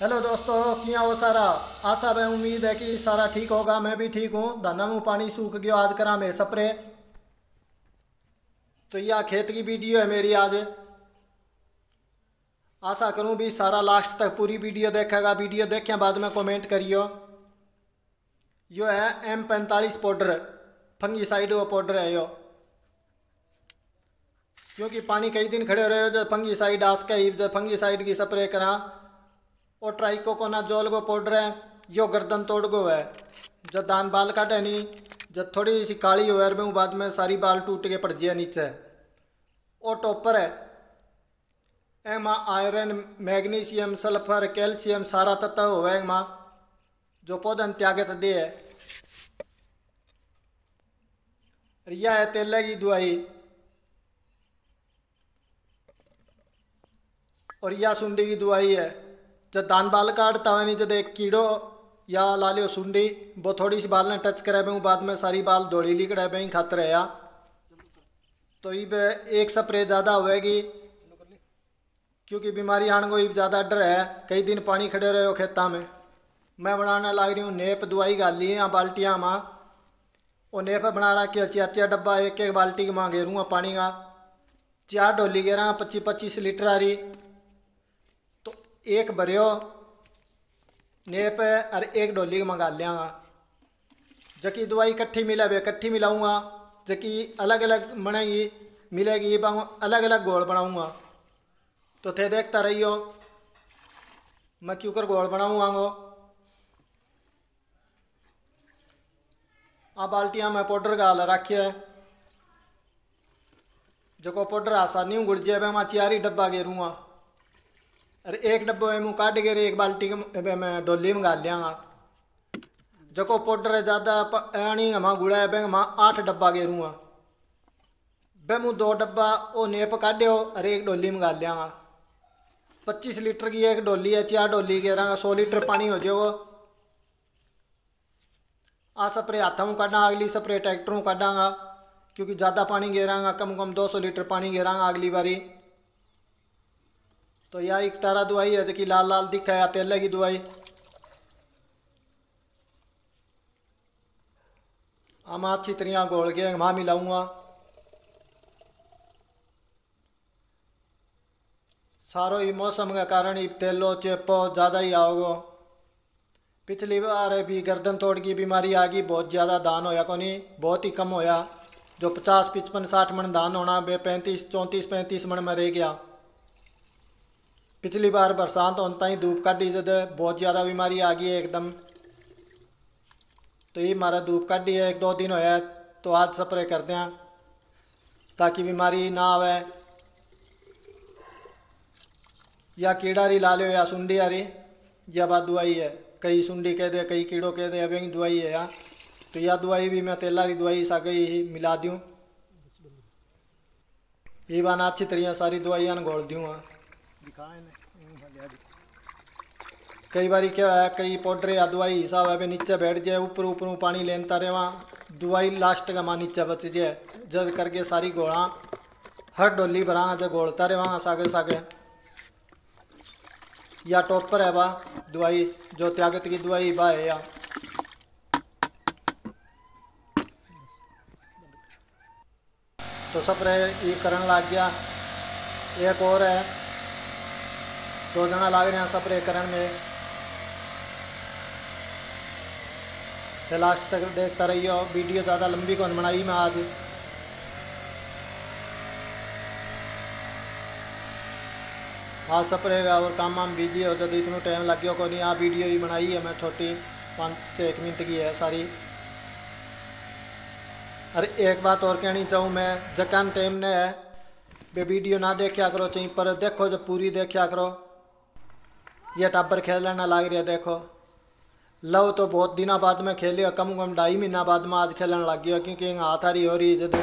Hello दोस्तों, किया हो सारा? आशा है उम्मीद है कि सारा ठीक होगा, मैं भी ठीक हूँ। धाना में पानी सूख गया आज करा मैं स्प्रे। तो यह खेत की वीडियो है मेरी आज। आशा करूँ भी सारा लास्ट तक पूरी वीडियो देखेगा। वीडियो देखें बाद में कमेंट करियो। यो है एम पैंतालीस पाउडर फंगी साइड वो पाउडर है यो। क्योंकि पानी कई दिन खड़े रहे हो, जब फंगी साइड आस के ही, जब फंगी साइड की स्प्रे करा। और ट्राइको को ना जोल गो पाउडर है, यो गर्दन तोड़ गो है। जब दान बाल काटे नहीं, जब थोड़ी सी काली हो में बाद में सारी बाल टूट के पड़ जाए नीचे। और टॉपर है। एमा आयरन, मैग्नीशियम, सल्फ़र, कैल्शियम, सारा तत्व हो एमा, जो पौधन त्यागत दे है। यह है तेल की दवाई और यह सुंडी की दवाई है। जब दान बाल काटता है नहीं जब एक कीड़ो या ला लियो सुंडी, वो थोड़ी सी बाल ने टच करे पे बाद में सारी बाल दौड़ी ली करे पे खातर है। या तो ये एक स्प्रे ज़्यादा होएगी, क्योंकि बीमारी आने को ज़्यादा डर है। कई दिन पानी खड़े रहे हो खेता में। मैं बनाने लग रही हूँ नेप दवाई गाल यहाँ बाल्टियाँ माँ वो नेप बना रहा कि चार चार डब्बा एक एक बाल्टी के माँ घेरूँगा पानी का। चार डोली घेरा पच्चीस पच्चीस लीटर आ रही। एक भरियो, नेप और एक डोली मंगा लिया जबकि दवाई इकट्ठी मिला वे इकट्ठी मिलाऊँगा जबकि अलग अलग बनेगी मिलेगी अलग अलग गोल बनाऊँगा। तो थे देखता रहियो, मैं क्यों कर गोल बनाऊँगा आ बाल्टियाँ में पाउडर गाल रखिए जो पाउडर आसानी गुड़ जाए मैं चार डब्बा गेरूँगा अरे एक डब्बो मुँह काट गे एक बाल्टी के मैं डोली में गाल लियाँगा जको पाउडर है ज़्यादा आनी हमारा गुड़ा है मैं वहाँ आठ डब्बा गेरूँगा बे, मुँह दो डब्बा वो नेप काढ़ो अरे एक डोली में गाल लियाँगा पच्चीस लीटर की एक डोली है, चार डोली गेरा सौ लीटर पानी हो जाएगा। आ स्प्रे हाथों में काढ़ा, अगली स्प्रे ट्रैक्टरों काढ़ागा क्योंकि ज़्यादा पानी गेरागा कम कम दो सौ लीटर पानी गेरागा अगली बारी। तो यह एक तारा दवाई है जो कि लाल लाल दिखा है तेल की दवाई हम अच्छी तरह घोल के वहाँ मिलाऊँगा सारो ही मौसम के कारण ही तेलो चेपो ज़्यादा ही आओगे। पिछली बार भी गर्दन तोड़ की, बीमारी आ गई, बहुत ज़्यादा दान होया को नहीं बहुत ही कम होया। जो पचास, पचपन, साठ मन दान होना, बे पैंतीस, चौंतीस, पैंतीस मन में रह गया। पिछली बार बरसात होने ही धूप काटी जद बहुत ज़्यादा बीमारी आ गई है एकदम। तो ये हमारा धूप काटी है, एक दो दिन होया तो आज स्प्रे करते हैं, ताकि बीमारी ना आवे। या कीड़ा री ला लो या सुंडी रही या बात दवाई है। कई सुंडी कह दे, कई कीड़ों कह दे, अभी दवाई है, या। तो यह दवाई भी मैं तेला की दवाई सा गई ही मिला दूँ ये बाना अच्छी तरह सारी दवाइयाँ घोल दूँ कई बार क्या है, कई पाउडर या दवाई हिसाब है नीचे बैठ जाए, ऊपर ऊपर पानी लेनता रहे वहाँ दवाई लास्ट का माँ नीचे बच जाए। जद करके सारी घोड़ा हर डोली भरा, जब घोलता रहे, वहाँ सागे सागे या टॉपर है बा दवाई, जो त्यागत की दवाई बा है या। तो सब रहे, ये करन लग गया। एक और है दो जना लग रहे हैं स्प्रे करन में। लास्ट तक देखता रहियो। वीडियो ज़्यादा लंबी कौन बनाई मैं आज? आज सपरेगा और काम वाम बिज़ी हो जब इतना टाइम लग गया को नहीं आ वीडियो ही बनाई है मैं छोटी, पाँच से एक मिनट की है सारी। अरे एक बात और कहनी चाहूँ मैं जकान टाइम ने है, वे वीडियो ना देखा करो चाहिए पर देखो, जब पूरी देखा करो। ये टाबर खेलना लग रहा देखो। लव तो बहुत दिनों बाद में खेलियो कम कम ढाई महीना बाद में आज खेलने लग गया, क्योंकि हाथ हारी हो रही है जब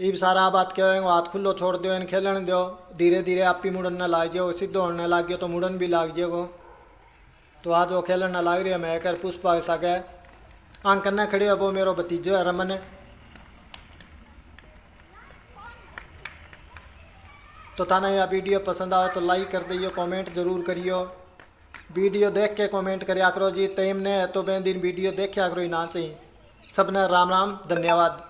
ये सारा बात क्या है हाथ खुल्लो छोड़ दो इन खेलने दो। धीरे धीरे आप ही मुड़न न लाग जाओ, सीधो होने लग गया तो मुड़न भी लाग जाएगो तो आज वो खेलने लाग रही है, मैं कर पुष्पा सके आंक करना खड़े हो, वो मेरो भतीजो है, रमन। तो थाना यह वीडियो पसंद आओ तो लाइक कर दियो, कमेंट ज़रूर करियो। वीडियो देख के कमेंट करो जी, टाइम ने तो बेन दिन वीडियो देखे आकरो ही ना चाहिए। सबने राम राम, धन्यवाद।